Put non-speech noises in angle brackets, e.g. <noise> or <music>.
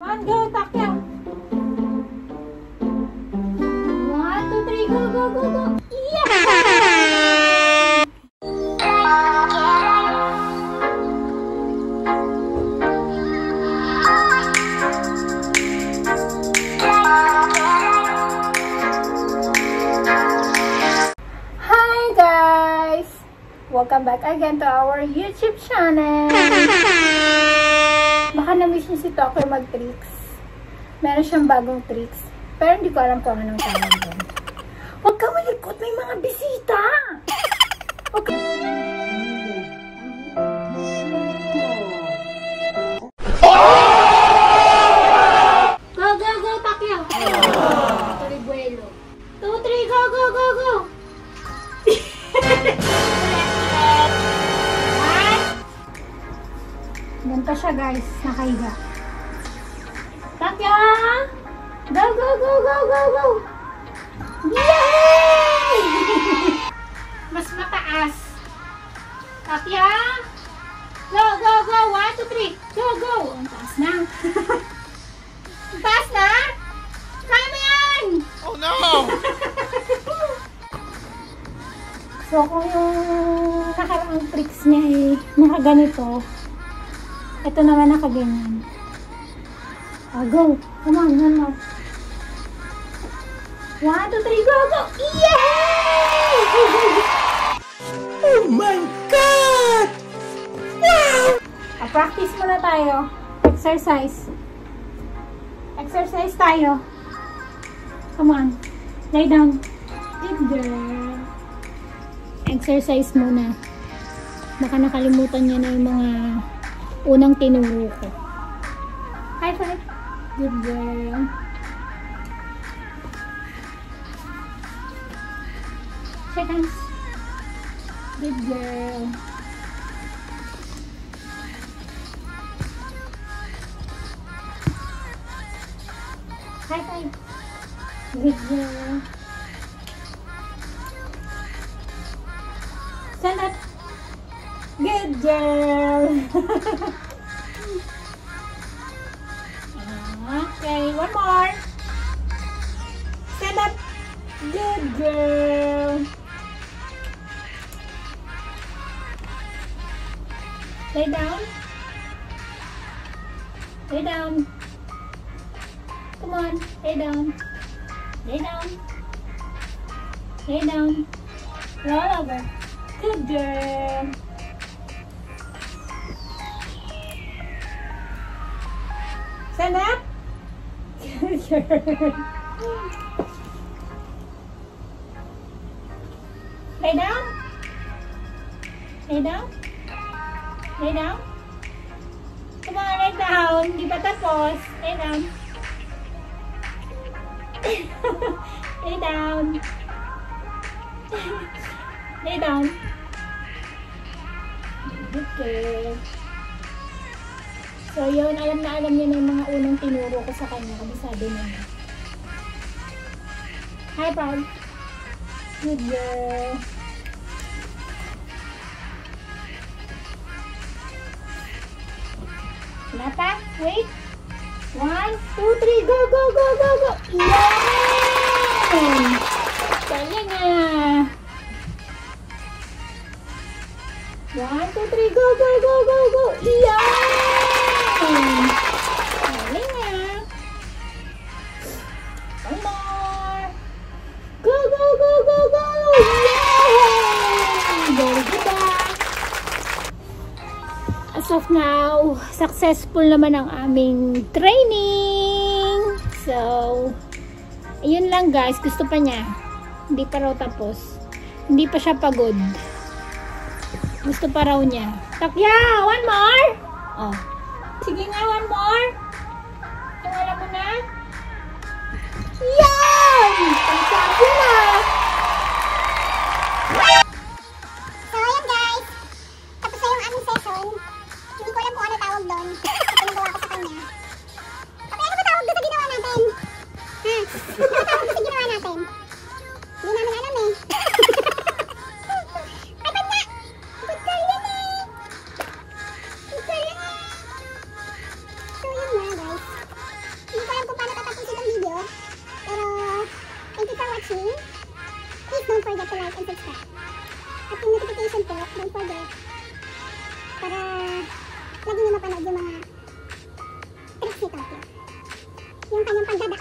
Go, go. Yeah! Hi guys! Welcome back again to our YouTube channel. Baka na-miss niyo si Tokoy mag-tricks. Meron siyang bagong tricks. Pero hindi ko alam kung anong tawag doon. Huwag ka malikot, may mga bisita! Huwag Ganito siya guys, nakahiga. Takya! Go, go, go, go, go, go! Yay! <laughs> Mas mataas. Takya! Go, go, go! One, two, three! Go, go! Ang taas na. <laughs> Ang taas na! Kaya mo yan! Oh no! <laughs> So, kung yung nakaraang tricks niya eh, nakaganito, ito naman nakaganyan. Oh, go! Come on, one more. One, two, three, go, go! Yay! Oh my god! Ah, practice muna tayo. Exercise. Exercise tayo. Come on. Lay down. Good girl. Exercise muna. Baka nakalimutan niya na yung mga unang tinuro ko. High five. Good girl. Shake hands. Good girl. High five. Good girl. Good girl. okay, one more. Stand up. Good girl. Lay down. Lay down. Come on, lay down. Lay down. Lay down. Roll over. Good girl. Stand up. Lay down. Lay down. Lay down. Come on, lay down. Di pa pause. Lay down. Lay down. Lay down. Okay. So, yun. Alam na alam niya ng mga unang tinuro ko sa kanya. Kabisado na niya. Hi, Paul. Good girl. Wala? Wait. One, two, three, go, go, go, go, go! Yay! Kaya nga! One, two, three, go, go, go, go, go! Yay! One more! Go, go, go, go, go! Yay! As of now, successful naman ang aming training. So, ayun lang guys. Gusto pa niya. Hindi pa raw tapos. Hindi pa siya pagod. Gusto pa raw niya. Takya! One more! Oh. Sige nga, one more. Yung alam mo na. Yan! Pagsabi na! Guys. Tapos na yung aming session. Hindi ko alam kung ano tawag doon. Ito nagawa ko sa kanya. Pati ano ba tawag doon sa ginawa natin? Ha? Ano tawag doon sa ginawa natin? Hindi namin watching. Please don't forget to like and subscribe. At yung notification po, don't forget. Para lagi nyo mapanood yung mga tricks ni Tokyo. Yung kanyang pagdada